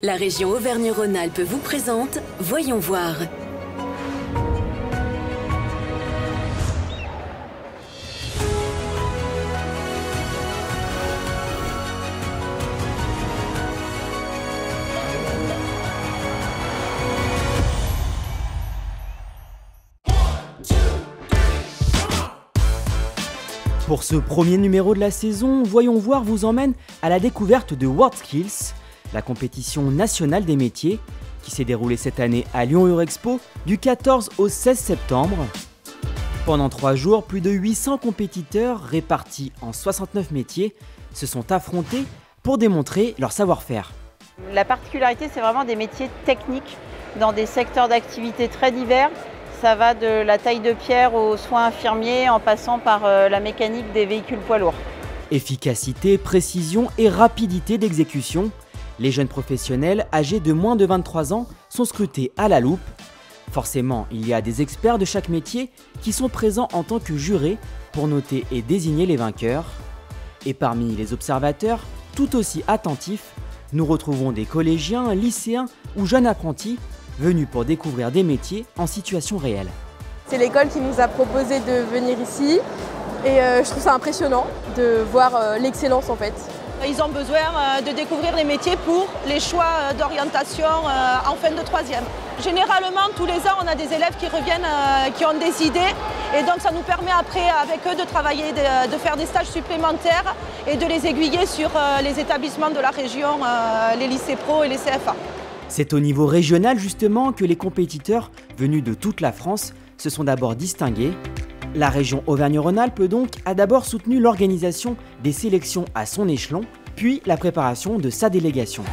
La région Auvergne-Rhône-Alpes vous présente Voyons voir. Pour ce premier numéro de la saison, Voyons voir vous emmène à la découverte de WorldSkills, la compétition nationale des métiers qui s'est déroulée cette année à Lyon Eurexpo du 14 au 16 septembre. Pendant trois jours, plus de 800 compétiteurs répartis en 69 métiers se sont affrontés pour démontrer leur savoir-faire. La particularité, c'est vraiment des métiers techniques dans des secteurs d'activité très divers. Ça va de la taille de pierre aux soins infirmiers en passant par euh, la mécanique des véhicules poids lourds. Efficacité, précision et rapidité d'exécution, les jeunes professionnels âgés de moins de 23 ans sont scrutés à la loupe. Forcément, il y a des experts de chaque métier qui sont présents en tant que jurés pour noter et désigner les vainqueurs. Et parmi les observateurs, tout aussi attentifs, nous retrouvons des collégiens, lycéens ou jeunes apprentis venus pour découvrir des métiers en situation réelle. C'est l'école qui nous a proposé de venir ici et euh, je trouve ça impressionnant de voir euh, l'excellence en fait. Ils ont besoin euh, de découvrir les métiers pour les choix euh, d'orientation euh, en fin de troisième. Généralement, tous les ans, on a des élèves qui reviennent, qui ont des idées. Et donc, ça nous permet après, avec eux, de travailler, de, faire des stages supplémentaires et de les aiguiller sur les établissements de la région, les lycées pro et les CFA. C'est au niveau régional, justement, que les compétiteurs venus de toute la France se sont d'abord distingués la région Auvergne-Rhône-Alpes donc a d'abord soutenu l'organisation des sélections à son échelon, puis la préparation de sa délégation.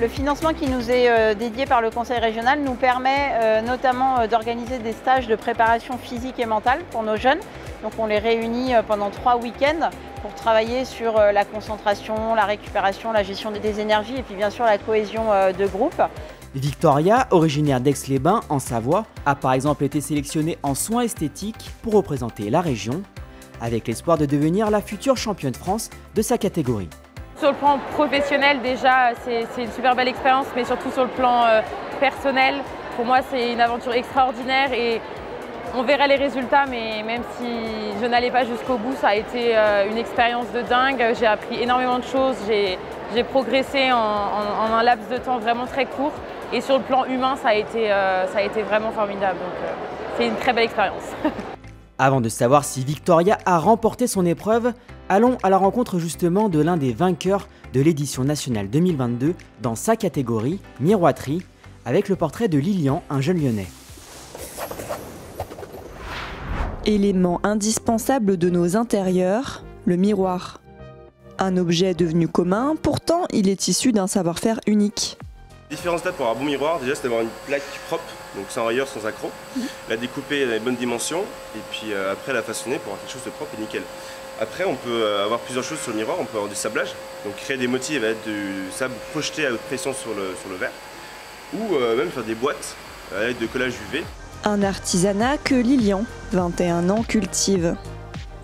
Le financement qui nous est euh, dédié par le Conseil régional nous permet euh, notamment euh, d'organiser des stages de préparation physique et mentale pour nos jeunes. Donc on les réunit pendant trois week-ends pour travailler sur la concentration, la récupération, la gestion des énergies et puis bien sûr la cohésion de groupe. Victoria, originaire d'Aix-les-Bains en Savoie, a par exemple été sélectionnée en soins esthétiques pour représenter la région, avec l'espoir de devenir la future championne de France de sa catégorie. Sur le plan professionnel déjà, c'est une super belle expérience, mais surtout sur le plan euh, personnel, pour moi c'est une aventure extraordinaire et on verrait les résultats, mais même si je n'allais pas jusqu'au bout, ça a été euh, une expérience de dingue. J'ai appris énormément de choses, j'ai progressé en, un laps de temps vraiment très court. Et sur le plan humain, ça a été, euh, ça a été vraiment formidable. Donc c'est une très belle expérience. Avant de savoir si Victoria a remporté son épreuve, allons à la rencontre justement de l'un des vainqueurs de l'édition nationale 2022 dans sa catégorie miroiterie, avec le portrait de Lilian, un jeune lyonnais. Élément indispensable de nos intérieurs, le miroir. Un objet devenu commun, pourtant il est issu d'un savoir-faire unique. Différentes étapes pour un bon miroir, déjà c'est d'avoir une plaque propre, donc sans rayures, sans accroc, mhm. la découper dans les bonnes dimensions, et puis euh, après la façonner pour avoir quelque chose de propre et nickel. Après on peut euh, avoir plusieurs choses sur le miroir, on peut avoir du sablage, donc créer des motifs avec du sable projeté à haute pression sur le, sur le verre, ou euh, même faire des boîtes avec de collage UV. Un artisanat que Lilian, 21 ans, cultive.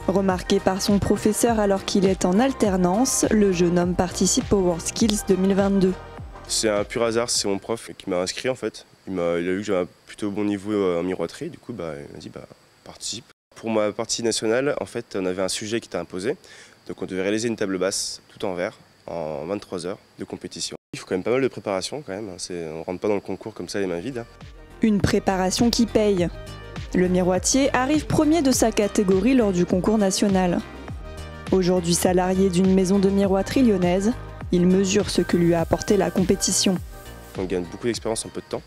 Remarqué par son professeur alors qu'il est en alternance, le jeune homme participe au WorldSkills 2022. C'est un pur hasard, c'est mon prof qui m'a inscrit en fait. Il a, vu que j'avais un plutôt bon niveau euh, en miroiterie, du coup bah, il m'a dit bah, participe. Pour ma partie nationale, en fait, on avait un sujet qui était imposé. Donc on devait réaliser une table basse tout en verre en 23 heures de compétition. Il faut quand même pas mal de préparation quand même. Hein. On ne rentre pas dans le concours comme ça les mains vides. Hein. Une préparation qui paye. Le miroitier arrive premier de sa catégorie lors du concours national. Aujourd'hui salarié d'une maison de miroiterie lyonnaise, il mesure ce que lui a apporté la compétition. On gagne beaucoup d'expérience en peu de temps.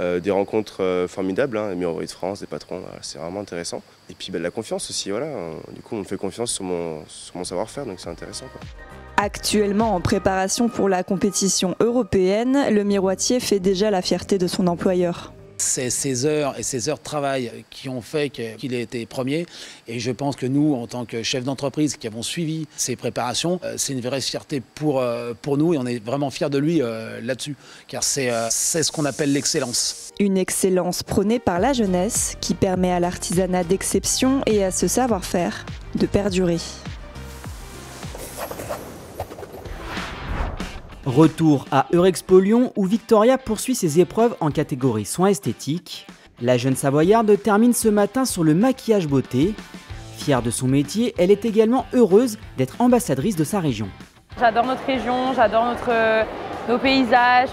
Euh, des rencontres euh, formidables, hein, les de France, des patrons, c'est vraiment intéressant. Et puis bah, de la confiance aussi, voilà. du coup, on me fait confiance sur mon, savoir-faire, donc c'est intéressant. Actuellement en préparation pour la compétition européenne, le miroitier fait déjà la fierté de son employeur c'est ces heures et ces heures de travail qui ont fait qu'il ait été premier. Et je pense que nous, en tant que chefs d'entreprise qui avons suivi ces préparations, euh, c'est une vraie fierté pour, euh, pour nous et on est vraiment fiers de lui euh, là-dessus. Car c'est ce qu'on appelle l'excellence. Une excellence prônée par la jeunesse qui permet à l'artisanat d'exception et à ce savoir-faire de perdurer. Retour à Eurexpo Lyon où Victoria poursuit ses épreuves en catégorie soins esthétiques. La jeune Savoyarde termine ce matin sur le maquillage beauté. Fière de son métier, elle est également heureuse d'être ambassadrice de sa région. J'adore notre région, j'adore notre, nos paysages.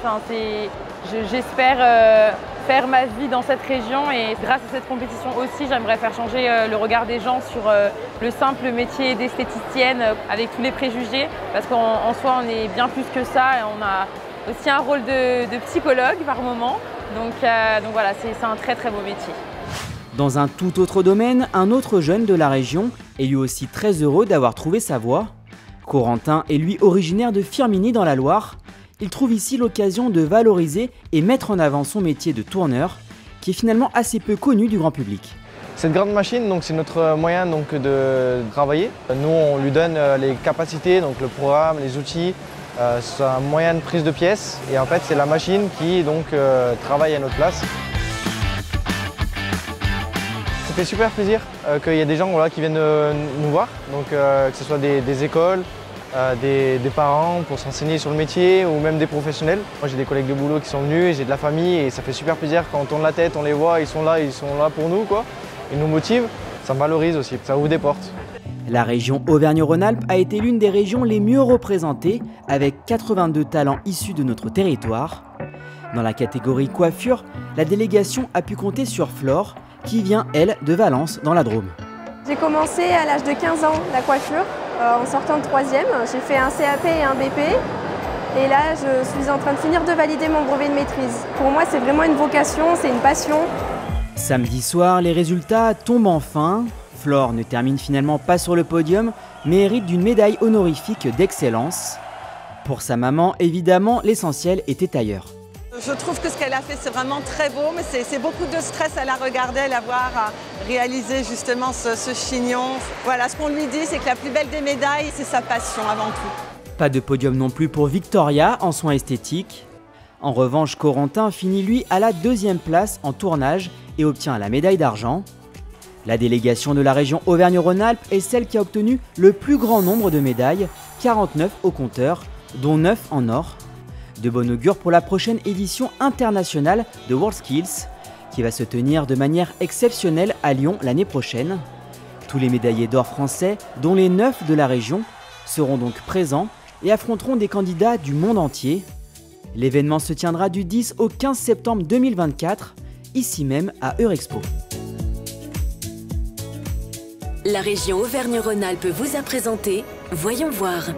J'espère euh, faire ma vie dans cette région et grâce à cette compétition aussi, j'aimerais faire changer euh, le regard des gens sur euh, le simple métier d'esthéticienne avec tous les préjugés parce qu'en soi, on est bien plus que ça et on a aussi un rôle de, psychologue par moment. Donc, donc voilà, c'est un très très beau métier. Dans un tout autre domaine, un autre jeune de la région est lui aussi très heureux d'avoir trouvé sa voie. Corentin est lui originaire de Firminy dans la Loire il trouve ici l'occasion de valoriser et mettre en avant son métier de tourneur, qui est finalement assez peu connu du grand public. Cette grande machine, c'est notre moyen donc, de travailler. Nous, on lui donne euh, les capacités, donc le programme, les outils. Euh, c'est un moyen de prise de pièces et en fait, c'est la machine qui donc, euh, travaille à notre place. Ça fait super plaisir qu'il y ait des gens qui viennent nous voir, que ce soit des écoles, des, parents pour s'enseigner sur le métier ou même des professionnels. Moi j'ai des collègues de boulot qui sont venus, j'ai de la famille et ça fait super plaisir quand on tourne la tête, on les voit, ils sont là, ils sont là pour nous quoi. Ils nous motivent, ça me valorise aussi, ça ouvre des portes. La région Auvergne-Rhône-Alpes a été l'une des régions les mieux représentées avec 82 talents issus de notre territoire. Dans la catégorie coiffure, la délégation a pu compter sur Flore qui vient elle de Valence dans la Drôme. J'ai commencé à l'âge de 15 ans la coiffure en sortant de troisième. J'ai fait un CAP et un BP. Et là, je suis en train de finir de valider mon brevet de maîtrise. Pour moi, c'est vraiment une vocation, c'est une passion. Samedi soir, les résultats tombent enfin. Flore ne termine finalement pas sur le podium, mais hérite d'une médaille honorifique d'excellence. Pour sa maman, évidemment, l'essentiel était ailleurs. Je trouve que ce qu'elle a fait, c'est vraiment très beau, mais c'est beaucoup de stress à la regarder, à la voir réaliser justement ce, chignon. Voilà, ce qu'on lui dit, c'est que la plus belle des médailles, c'est sa passion avant tout. Pas de podium non plus pour Victoria en soins esthétiques. En revanche, Corentin finit lui à la deuxième place en tournage et obtient la médaille d'argent. La délégation de la région Auvergne-Rhône-Alpes est celle qui a obtenu le plus grand nombre de médailles, 49 au compteur, dont 9 en or. De bon augure pour la prochaine édition internationale de WorldSkills, qui va se tenir de manière exceptionnelle à Lyon l'année prochaine. Tous les médaillés d'or français, dont les neuf de la région, seront donc présents et affronteront des candidats du monde entier. L'événement se tiendra du 10 au 15 septembre 2024, ici même à Eurexpo. La région Auvergne-Rhône-Alpes vous a présenté Voyons voir.